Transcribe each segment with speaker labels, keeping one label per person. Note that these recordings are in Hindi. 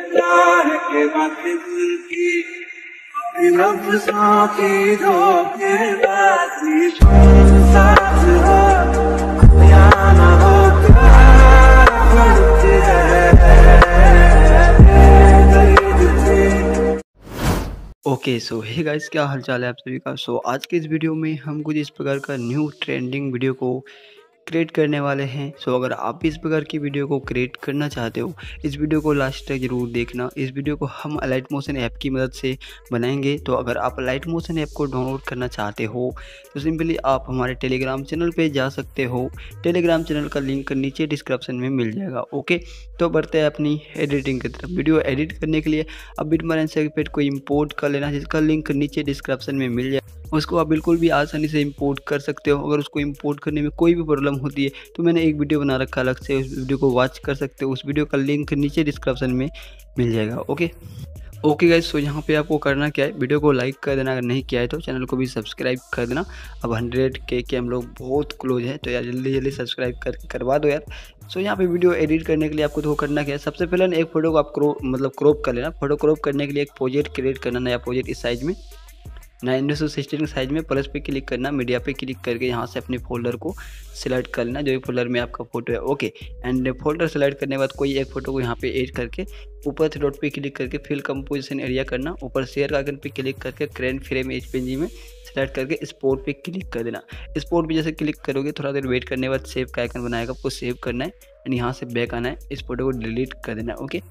Speaker 1: प्यार के वक्त की। की
Speaker 2: ओके सो हे गाइस क्या हालचाल है आप सभी का? सो so, आज के इस वीडियो में हम कुछ इस प्रकार का न्यू ट्रेंडिंग वीडियो को क्रिएट करने वाले हैं। सो अगर आप भी इस प्रकार की वीडियो को क्रिएट करना चाहते हो, इस वीडियो को लास्ट तक ज़रूर देखना। इस वीडियो को हम अलाइट मोशन ऐप की मदद से बनाएँगे। तो अगर आप अलाइट मोशन ऐप को डाउनलोड करना चाहते हो तो सिंपली आप हमारे टेलीग्राम चैनल पर जा सकते हो। टेलीग्राम चैनल का लिंक नीचे डिस्क्रिप्शन में मिल जाएगा ओके तो बढ़ते हैं अपनी एडिटिंग की तरफ़। वीडियो एडिट करने के लिए अब बिटमार पेट को इम्पोर्ट कर लेना, जिसका लिंक नीचे डिस्क्रिप्शन में मिल जाए। उसको आप बिल्कुल भी आसानी से इंपोर्ट कर सकते हो। अगर उसको इंपोर्ट करने में कोई भी प्रॉब्लम होती है तो मैंने एक वीडियो बना रखा अलग से, उस वीडियो को वॉच कर सकते हो। उस वीडियो का लिंक नीचे डिस्क्रिप्शन में मिल जाएगा ओके ओके गाइज़ सो यहाँ पे आपको करना क्या है? वीडियो को लाइक कर देना, अगर नहीं किया है तो चैनल को भी सब्सक्राइब कर देना। अब हंड्रेड के के हम लोग बहुत क्लोज हैं तो यार जल्दी जल्दी सब्सक्राइब कर, करवा दो यार। सो यहाँ पे वीडियो एडिट करने के लिए आपको तो करना क्या है? सबसे पहले ना एक फ़ोटो को आप क्रो मतलब क्रॉप कर लेना। फ़ोटो क्रॉप करने के लिए एक प्रोजेक्ट क्रिएट करना, नया प्रोजेक्ट इस साइज़ में। नाइन सौ सिक्सटीन साइज़ में प्लस पे क्लिक करना, मीडिया पे क्लिक करके यहाँ से अपने फोल्डर को सिलेक्ट कर लेना जो भी फोल्डर में आपका फ़ोटो है, ओके। एंड फोल्डर सेलेक्ट करने के बाद कोई एक फ़ोटो को यहाँ पे एड करके ऊपर से डॉट पे क्लिक करके फिल कंपोजिशन एरिया करना, ऊपर शेयर आइकन पे क्लिक करके क्रेन फ्रेम एच पी में सेलेक्ट करके स्पोर्ट पे क्लिक कर देना। स्पोर्ट पे जैसे क्लिक करोगे, थोड़ा देर वेट करने के बाद सेव का आइकन बनाएगा, आपको सेव करना है, एंड यहाँ से बैक आना है, इस फ़ोटो को डिलीट कर देना, ओके।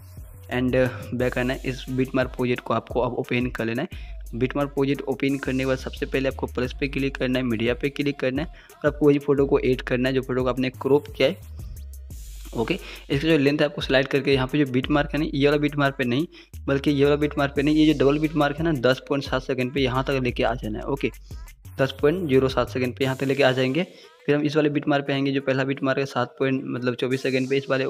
Speaker 2: एंड बैक आना है, इस बिट मार्क प्रोजेक्ट को आपको अब ओपन कर लेना है। बिट मार्क प्रोजेक्ट ओपन करने के बाद सबसे पहले आपको प्लस पे क्लिक करना है मीडिया पे क्लिक करना है और आपको वही फ़ोटो को एड करना है, जो फ़ोटो को आपने क्रॉप किया है। ओके इसका जो लेंथ है, आपको स्लाइड करके यहाँ पे जो बीट मार्क है ना, ये वाला बीट मार्क पे नहीं, बल्कि ये वाला बीट मार्क पे नहीं, ये जो डबल बीट मार्क है ना, दस पॉइंट सात सेकेंड पे यहाँ तक लेके आ जाना है। ओके दस पॉइंट ज़ीरो सात सेकेंड पे यहाँ तक लेके आ जाएँगे। फिर हम इस वाले बीट मार पे आएँगे जो पहला बीट मार है, सात पॉइंट मतलब चौबीस सेकंड पे इस वाले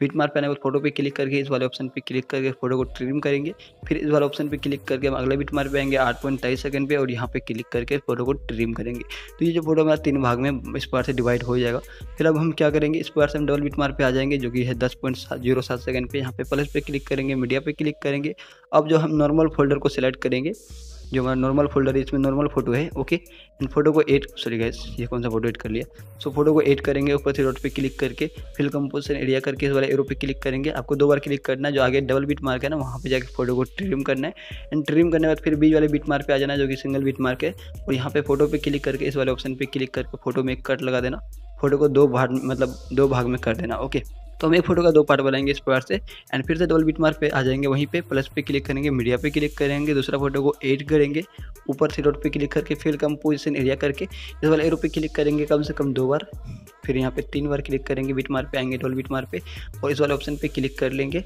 Speaker 2: बीट मार पे आने के फ़ोटो पे क्लिक करके इस वाले ऑप्शन पे क्लिक करके फ़ोटो को ट्रिम करेंगे। फिर इस वाले ऑप्शन पे क्लिक करके हम अगले बीट मार पे आएँगे, आठ पॉइंट तेईस सेकंड पे और यहाँ पे क्लिक करके फ़ोटो को ट्रिम करेंगे। तो ये जो फ़ोटो हमारा तीन भाग में इस बार से डिवाइड हो जाएगा। फिर अब हम क्या करेंगे, इस बार से हम डबल बीट मार पे आ जाएँगे, जो कि है दस पॉइंट ज़ीरो सात सेकंड पे। यहाँ पे प्लस पे क्लिक करेंगे मीडिया पे क्लिक करेंगे। अब जो हम नॉर्मल फोल्डर को सिलेक्ट करेंगे जो हमारा नॉर्मल फोल्डर है, इसमें नॉर्मल फ़ोटो है ओके इन फ़ोटो को एड सॉरी गैस ये कौन सा फ़ोटो एड कर लिया? सो फ़ोटो को एड करेंगे, ऊपर से डॉट पे क्लिक करके फिल कंपोजिशन एरिया करके, इस वाले एरो पे क्लिक करेंगे। आपको दो बार क्लिक करना है, जो आगे डबल बीट मार्क है ना, वहाँ पे जाकर फ़ोटो को ट्रिम करना है। एंड ट्रिम करने के बाद फिर बीच वाले बीट मार्क पे आ जाना जो कि सिंगल बीट मार्क है। और यहाँ पे फ़ोटो पे क्लिक करके, इस वाले ऑप्शन पे क्लिक करके फ़ोटो में कट लगा देना। फ़ोटो को दो भाग मतलब दो भाग में कर देना ओके तो हम एक फ़ोटो का दो पार्ट बनाएँगे इस प्रकार से एंड फिर से डबल बीट मार्क पे आ जाएँगे वहीं पे प्लस पे क्लिक करेंगे मीडिया पे क्लिक करेंगे, दूसरा फ़ोटो को एड करेंगे, ऊपर से डॉट पे क्लिक करके फिर कम पोजिशन एरिया करके, इस वाले एरो पे क्लिक करेंगे कम से कम दो बार, फिर यहाँ पे तीन बार क्लिक करेंगे बीट मार्क पे आएँगे डबल बीट मार्क पे, और इस वाले ऑप्शन पे क्लिक कर लेंगे।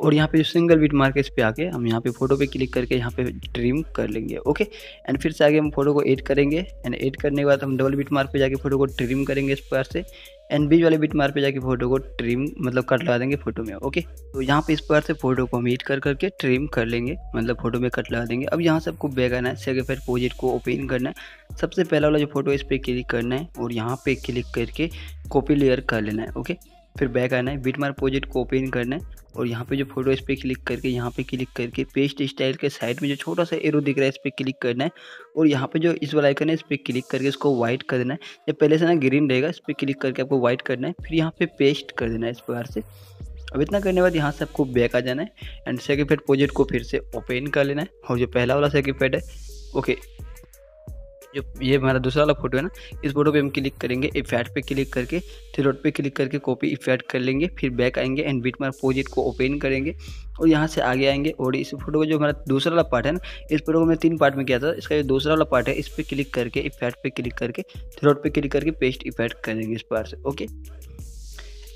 Speaker 2: और यहाँ पे जो सिंगल बीट मार्क है इस पे आके हम यहाँ पे फ़ोटो पे क्लिक करके यहाँ पे ट्रिम कर लेंगे ओके एंड फिर से आगे हम फ़ोटो को एड करेंगे। एंड एड करने के बाद हम डबल बीट मार्क पे जाके फ़ोटो को ट्रिम करेंगे इस प्रकार से। एंड बीच वाले बीट मार्क पे जाके फ़ोटो को ट्रिम मतलब कट लगा देंगे फ़ोटो में ओके तो यहाँ पे इस प्रकार से फ़ोटो को हम एड कर करके ट्रिम कर लेंगे मतलब फ़ोटो में कट लगा देंगे। अब यहाँ से आपको बैग आना है सेकेंड फिर प्रोजेक्ट को ओपन करना है। सबसे पहला वाला जो फ़ोटो है इस पर क्लिक करना है और यहाँ पे क्लिक करके कॉपी लेयर कर लेना है ओके फिर बैक आना है। बिट मार प्रोजेक्ट को ओपन करना है। और यहाँ पे जो फ़ोटो इस पर क्लिक करके, यहाँ पे क्लिक करके पेस्ट स्टाइल के साइड में जो छोटा सा एरो दिख रहा है, इस पर क्लिक करना है। और यहाँ पे जो इस वाला आइकन है, इस पर क्लिक करके इसको व्हाइट कर देना है। जब पहले से ना ग्रीन रहेगा, इस पर क्लिक करके आपको व्हाइट करना है। फिर यहाँ पे पेस्ट कर देना है इस प्रकार से। अब इतना करने के बाद यहाँ से आपको बैक आ जाना है। एंड सेकेंड फेड प्रोजेक्ट को फिर से ओपन कर लेना है। और जो पहला वाला सेकेंड फेड है ओके जो ये हमारा दूसरा वाला फ़ोटो है ना, इस फ़ोटो पे हम क्लिक करेंगे इफ़ेक्ट पे क्लिक करके थ्री डॉट पे क्लिक करके कॉपी इफ़ेक्ट कर लेंगे, फिर बैक आएँगे एंड बीट मार पोजिट को ओपन करेंगे और यहाँ से आगे आएँगे और इस फ़ोटो का जो हमारा दूसरा वाला पार्ट है ना, इस फ़ोटो को मैं तीन पार्ट में किया था, इसका जो दूसरा वाला पार्ट है, इस पर क्लिक करके इफ़ेक्ट पे क्लिक करके थ्री डॉट पे क्लिक करके पेस्ट इफ़ेक्ट करेंगे इस पार्ट से ओके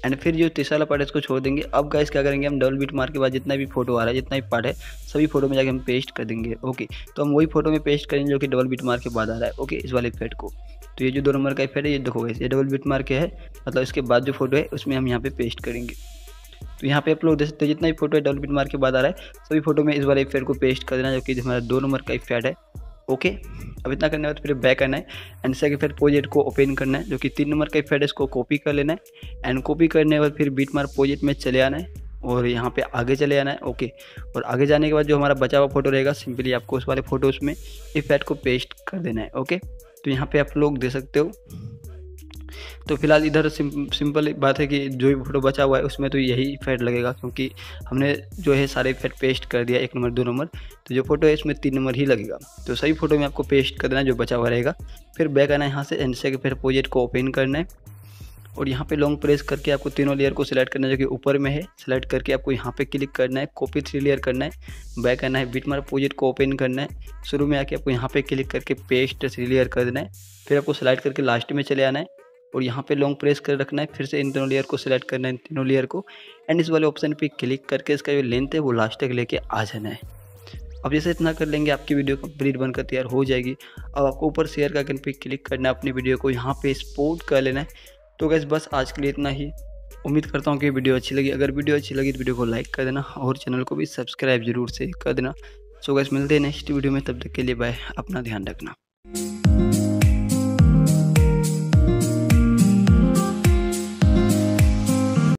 Speaker 2: एंड फिर जो तीसरा वाला पार्ट है, इसको छोड़ देंगे। अब गाइस क्या करेंगे, हम डबल बीट मार के बाद जितना भी फ़ोटो आ रहा है, जितना भी पार्ट है, सभी फ़ोटो में जाके हम पेस्ट कर देंगे ओके तो हम वही फ़ोटो में पेस्ट करेंगे जो कि डबल बीट मार के बाद आ रहा है ओके इस वाले इफ़ेक्ट को। तो ये जो दो नंबर का इफ़ेक्ट है, ये देखो गाइस ये डबल बीट मार के है मतलब इसके बाद जो फ़ोटो है, उसमें हम यहाँ पे पेस्ट करेंगे। तो यहाँ पे आप लोग देख सकते जितना भी फ़ोटो है डबल बीट मार के बाद आ रहा है, सभी फ़ोटो में इस वाले इफ़ेक्ट को पेस्ट कर देना, जो कि हमारा दो नंबर का इफ़ेक्ट है। ओके? अब इतना करने के बाद फिर बैक आना है। एंड सेकंड फिर प्रोजेक्ट को ओपन करना है, जो कि तीन नंबर का इफ़ेक्ट है इसको कॉपी कर लेना है। एंड कॉपी करने के बाद फिर बीट मार प्रोजेक्ट में चले आना है और यहाँ पे आगे चले आना है। ओके? और आगे जाने के बाद जो हमारा बचा हुआ फ़ोटो रहेगा सिंपली आपको उस वाले फ़ोटोज़ में इफ़ेक्ट को पेस्ट कर देना है। ओके? तो यहाँ पे आप लोग दे सकते हो। तो फ़िलहाल इधर सिम, सिंपल बात है कि जो भी फ़ोटो बचा हुआ है उसमें तो यही इफ़ेक्ट लगेगा क्योंकि हमने जो है सारे इफ़ेक्ट पेस्ट कर दिया एक नंबर दो नंबर तो जो फ़ोटो है इसमें तीन नंबर ही लगेगा। तो सही फ़ोटो में आपको पेस्ट कर देना जो बचा हुआ रहेगा। फिर बैक आना है यहाँ से एंड से फिर प्रोजेक्ट को ओपन करना है। और यहाँ पे लॉन्ग प्रेस करके आपको तीनों लेयर को सिलेक्ट करना है जो कि ऊपर में है। सिलेक्ट करके आपको यहाँ पे क्लिक करना है कॉपी थ्री लेयर करना है। बैक आना है बिट प्रोजेक्ट को ओपन करना है। शुरू में आके आपको यहाँ पे क्लिक करके पेस्ट थ्री लेयर कर देना है। फिर आपको सिलेक्ट करके लास्ट में चले आना है। और यहाँ पे लॉन्ग प्रेस कर रखना है, फिर से इन दोनों लेयर को सिलेक्ट करना है, इन तीनों लेयर को। एंड इस वाले ऑप्शन पे क्लिक करके इसका जो लेंथ है, वो लास्ट तक लेके आ जाना है। अब जैसे इतना कर लेंगे, आपकी वीडियो कंप्लीट बनकर तैयार हो जाएगी। अब आपको ऊपर शेयर का आइकन पे क्लिक करना है, अपनी वीडियो को यहाँ पे स्पोर्ट कर लेना है। तो गैस बस आज के लिए इतना ही। उम्मीद करता हूँ कि वीडियो अच्छी लगी। अगर वीडियो अच्छी लगी तो वीडियो को लाइक कर देना और चैनल को भी सब्सक्राइब ज़रूर से कर देना। सो गैस मिलते हैं नेक्स्ट वीडियो में, तब तक के लिए बाय अपना ध्यान रखना।